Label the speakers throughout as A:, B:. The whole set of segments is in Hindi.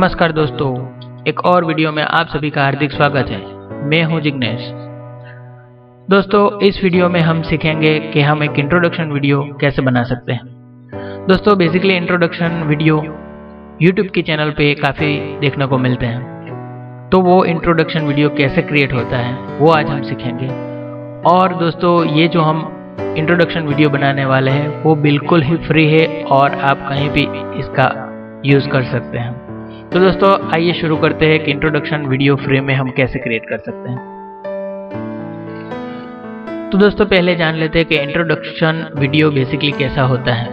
A: नमस्कार दोस्तों, एक और वीडियो में आप सभी का हार्दिक स्वागत है। मैं हूँ जिग्नेश। दोस्तों, इस वीडियो में हम सीखेंगे कि हम एक इंट्रोडक्शन वीडियो कैसे बना सकते हैं। दोस्तों बेसिकली इंट्रोडक्शन वीडियो यूट्यूब के चैनल पे काफ़ी देखने को मिलते हैं। तो वो इंट्रोडक्शन वीडियो कैसे क्रिएट होता है, वो आज हम सीखेंगे। और दोस्तों, ये जो हम इंट्रोडक्शन वीडियो बनाने वाले हैं, वो बिल्कुल ही फ्री है और आप कहीं भी इसका यूज़ कर सकते हैं। तो दोस्तों, आइए शुरू करते हैं कि इंट्रोडक्शन वीडियो फ्रेम में हम कैसे क्रिएट कर सकते हैं। तो दोस्तों, पहले जान लेते हैं कि इंट्रोडक्शन वीडियो बेसिकली कैसा होता है।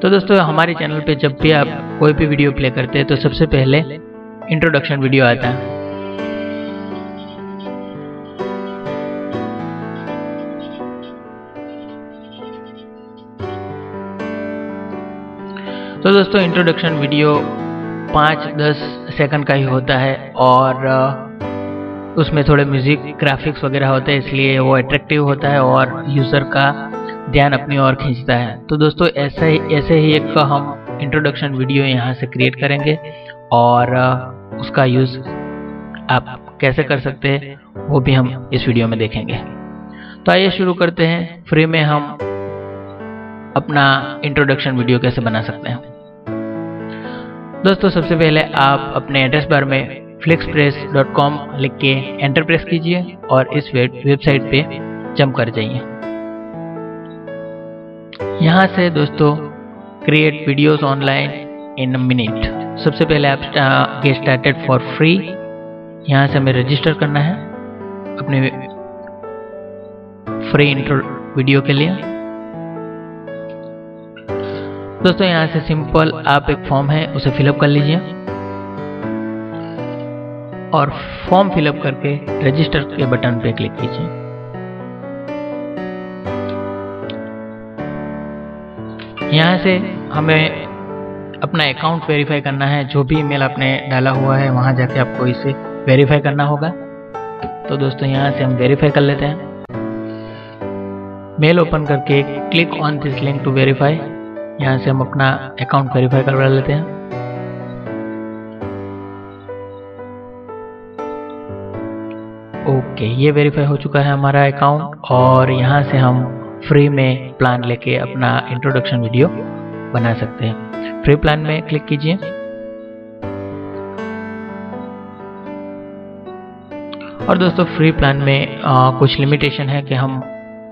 A: तो दोस्तों, हमारे चैनल पे जब भी आप कोई भी वीडियो प्ले करते हैं तो सबसे पहले इंट्रोडक्शन वीडियो आता है। तो दोस्तों इंट्रोडक्शन वीडियो पाँच, दस सेकंड का ही होता है और उसमें थोड़े म्यूज़िक ग्राफिक्स वगैरह होते हैं, इसलिए वो अट्रैक्टिव होता है और यूज़र का ध्यान अपनी ओर खींचता है। तो दोस्तों, ऐसा ही, ऐसे ही एक हम इंट्रोडक्शन वीडियो यहाँ से क्रिएट करेंगे और उसका यूज़ आप कैसे कर सकते हैं, वो भी हम इस वीडियो में देखेंगे। तो आइए शुरू करते हैं। फ्री में हम अपना इंट्रोडक्शन वीडियो कैसे बना सकते हैं। दोस्तों, सबसे पहले आप अपने एड्रेस बार में flixpress.com लिख के एंटर प्रेस कीजिए और इस वेबसाइट पे जम कर जाइए। यहाँ से दोस्तों create videos online in minute सबसे पहले आप गेट स्टार्टेड फॉर फ्री यहाँ से हमें रजिस्टर करना है अपने फ्री इंट्रो वीडियो के लिए। दोस्तों, यहाँ से सिंपल आप एक फॉर्म है, उसे फिलअप कर लीजिए। और फॉर्म फिलअप करके रजिस्टर के बटन पे क्लिक कीजिए। यहाँ से हमें अपना अकाउंट वेरीफाई करना है, जो भी ईमेल आपने डाला हुआ है, वहाँ जाके आपको इसे वेरीफाई करना होगा। तो दोस्तों, यहाँ से हम वेरीफाई कर लेते हैं। मेल ओपन करके click on this link to verify यहाँ से हम अपना अकाउंट वेरीफाई करवा लेते हैं। ओके ये वेरीफाई हो चुका है हमारा अकाउंट और यहाँ से हम फ्री में प्लान लेके अपना इंट्रोडक्शन वीडियो बना सकते हैं। फ्री प्लान में क्लिक कीजिए। और दोस्तों फ्री प्लान में आ, कुछ लिमिटेशन है कि हम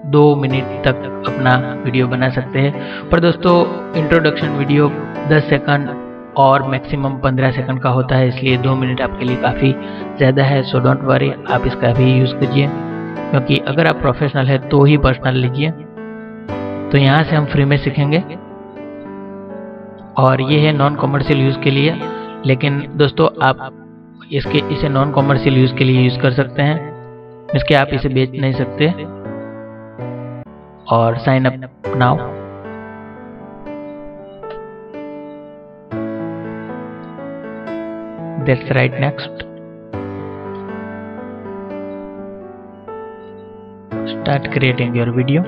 A: दो मिनट तक अपना वीडियो बना सकते हैं। पर दोस्तों इंट्रोडक्शन वीडियो 10 सेकंड और मैक्सिमम 15 सेकंड का होता है, इसलिए दो मिनट आपके लिए काफ़ी ज़्यादा है। सो डोंट वरी आप इसका भी यूज़ कीजिए। क्योंकि अगर आप प्रोफेशनल है तो ही पर्सनल लीजिए तो यहाँ से हम फ्री में सीखेंगे। और ये है नॉन कॉमर्शियल यूज़ के लिए। लेकिन दोस्तों, आप इसके, इसे नॉन कॉमर्शियल यूज़ के लिए यूज़ कर सकते हैं। इसके आप इसे बेच नहीं सकते। और sign up now that's right, next. Start creating your video.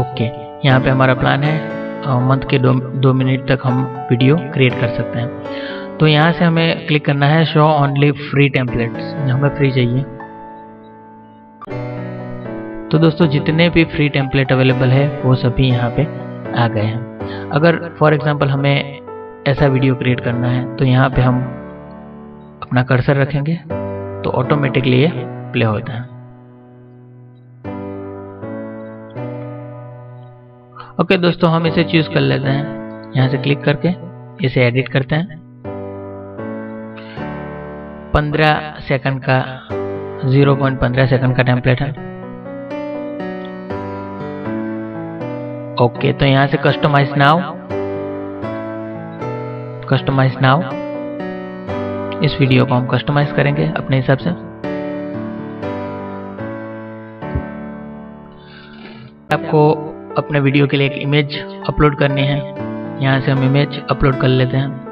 A: Okay यहाँ पे हमारा प्लान है मंथ के दो दो मिनट तक हम वीडियो क्रिएट कर सकते हैं। तो यहाँ से हमें क्लिक करना है शो ओनली फ्री टेम्पलेट्स हमें फ्री चाहिए। तो दोस्तों, जितने भी फ्री टेम्पलेट अवेलेबल है, वो सभी यहाँ पे आ गए हैं। अगर फॉर एग्जांपल हमें ऐसा वीडियो क्रिएट करना है तो यहाँ पे हम अपना कर्सर रखेंगे तो ऑटोमेटिकली ये प्ले होता है। ओके दोस्तों, हम इसे चूज़ कर लेते हैं। यहाँ से क्लिक करके इसे एडिट करते हैं। पंद्रह सेकंड का, ज़ीरो पॉइंट पंद्रह सेकंड का टेम्पलेट है। ओके तो यहाँ से कस्टमाइज नाउ कस्टमाइज नाउ इस वीडियो को हम कस्टमाइज करेंगे अपने हिसाब से। आपको अपने वीडियो के लिए एक इमेज अपलोड करनी है। यहाँ से हम इमेज अपलोड कर लेते हैं।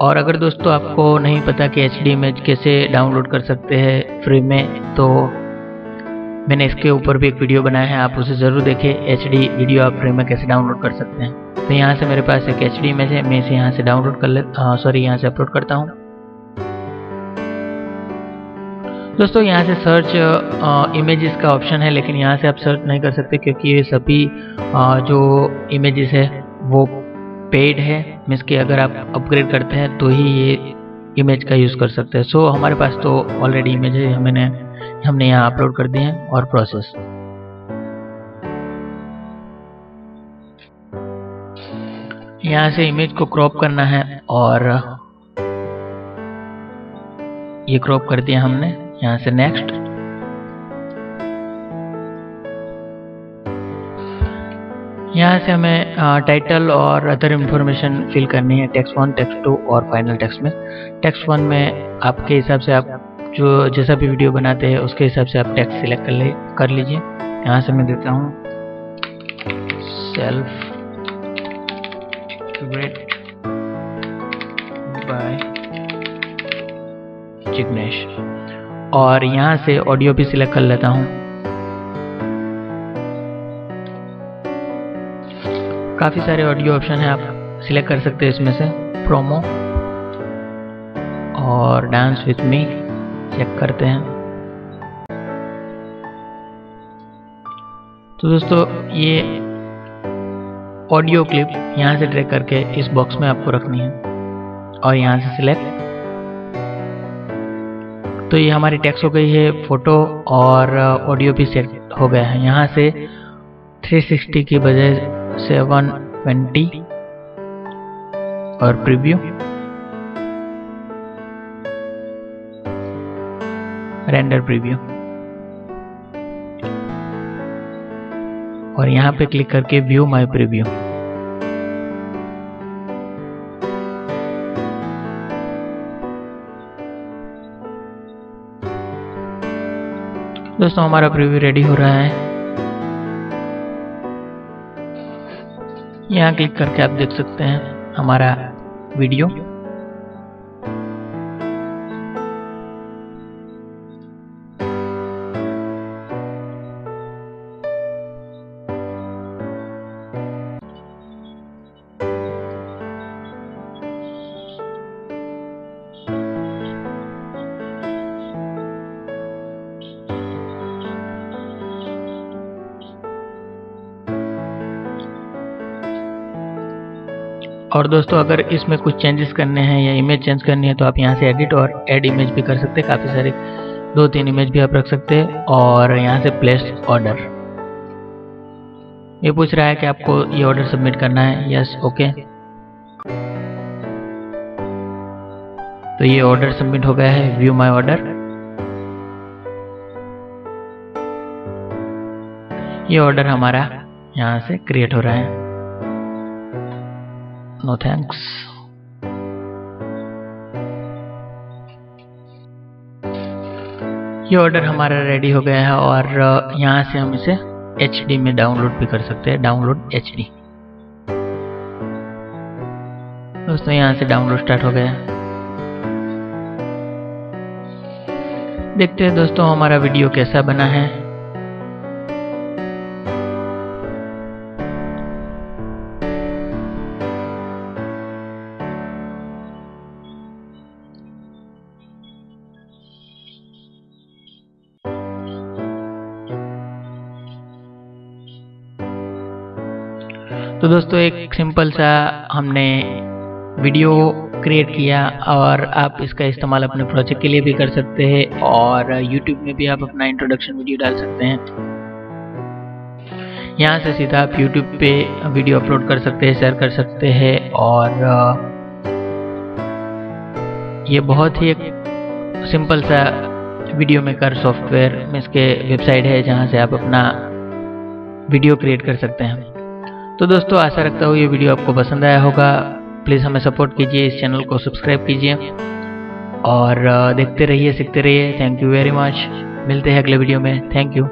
A: और अगर दोस्तों आपको नहीं पता कि एच डी इमेज कैसे डाउनलोड कर सकते हैं फ्री में तो मैंने इसके ऊपर भी एक वीडियो बनाया है, आप उसे ज़रूर देखें एच डी वीडियो आप फ्री में कैसे डाउनलोड कर सकते हैं। तो यहाँ से मेरे पास एक एच डी इमेज है, मैं इसे यहाँ से डाउनलोड कर ले सॉरी, यहाँ से अपलोड करता हूँ। दोस्तों, यहाँ से सर्च इमेजेस का ऑप्शन है, लेकिन यहाँ से आप सर्च नहीं कर सकते, क्योंकि ये सभी जो इमेजेस है, वो पेड है। मीन्स कि अगर आप अपग्रेड करते हैं तो ही ये इमेज का यूज़ कर सकते हैं। सो so, हमारे पास तो ऑलरेडी इमेज है मैंने हमने यहाँ अपलोड कर दिए हैं और प्रोसेस यहाँ से इमेज को क्रॉप करना है और ये क्रॉप कर दिया हमने। यहाँ से नेक्स्ट यहाँ से हमें टाइटल और अदर इन्फॉर्मेशन फिल करनी है टेक्स्ट वन टेक्स्ट टू और फाइनल टेक्स्ट में। टेक्स्ट वन में आपके हिसाब से आप जो, जैसा भी वीडियो बनाते हैं, उसके हिसाब से आप टेक्स्ट सिलेक्ट कर ले, कर लीजिए। यहाँ से मैं देता हूँ। सेल्फ बाय जिग्नेश और यहाँ से ऑडियो भी सिलेक्ट कर लेता हूँ। काफ़ी सारे ऑडियो ऑप्शन है आप सिलेक्ट कर सकते हैं इसमें से प्रोमो और डांस विथ मी चेक करते हैं. तो दोस्तों, ये ऑडियो क्लिप यहाँ से ड्रैग करके इस बॉक्स में आपको रखनी है और यहाँ से सिलेक्ट तो ये हमारी टैक्स हो गई है फ़ोटो और ऑडियो भी सेट हो गया है। यहाँ से 360 की बजाय सेवन ट्वेंटी और प्रीव्यू रेंडर प्रीव्यू और यहाँ पे क्लिक करके व्यू माय प्रीव्यू दोस्तों, हमारा प्रीव्यू रेडी हो रहा है। यहाँ क्लिक करके आप देख सकते हैं हमारा वीडियो। और दोस्तों, अगर इसमें कुछ चेंजेस करने हैं या इमेज चेंज करनी है तो आप यहाँ से एडिट और एड इमेज भी कर सकते हैं। काफ़ी सारे दो तीन इमेज भी आप रख सकते हैं और यहाँ से प्लेस ऑर्डर ये पूछ रहा है कि आपको ये ऑर्डर सबमिट करना है। यस ओके तो ये ऑर्डर सबमिट हो गया है। व्यू माय ऑर्डर ये ऑर्डर हमारा यहाँ से क्रिएट हो रहा है। नो थैंक्स ये ऑर्डर हमारा रेडी हो गया है और यहाँ से हम इसे एचडी में डाउनलोड भी कर सकते हैं। डाउनलोड एचडी दोस्तों, यहाँ से डाउनलोड स्टार्ट हो गया देखते हैं दोस्तों, हमारा वीडियो कैसा बना है। तो दोस्तों, एक सिंपल सा हमने वीडियो क्रिएट किया और आप इसका इस्तेमाल अपने प्रोजेक्ट के लिए भी कर सकते हैं और यूट्यूब में भी आप अपना इंट्रोडक्शन वीडियो डाल सकते हैं। यहाँ से सीधा आप यूट्यूब पे वीडियो अपलोड कर सकते हैं शेयर कर सकते हैं और, ये बहुत ही एक सिंपल सा वीडियो मेकर सॉफ्टवेयर में इसके वेबसाइट है जहाँ से आप अपना वीडियो क्रिएट कर सकते हैं। तो दोस्तों, आशा रखता हूँ ये वीडियो आपको पसंद आया होगा। प्लीज़ हमें सपोर्ट कीजिए, इस चैनल को सब्सक्राइब कीजिए। और देखते रहिए, सीखते रहिए। थैंक यू वेरी मच मिलते हैं अगले वीडियो में। Thank you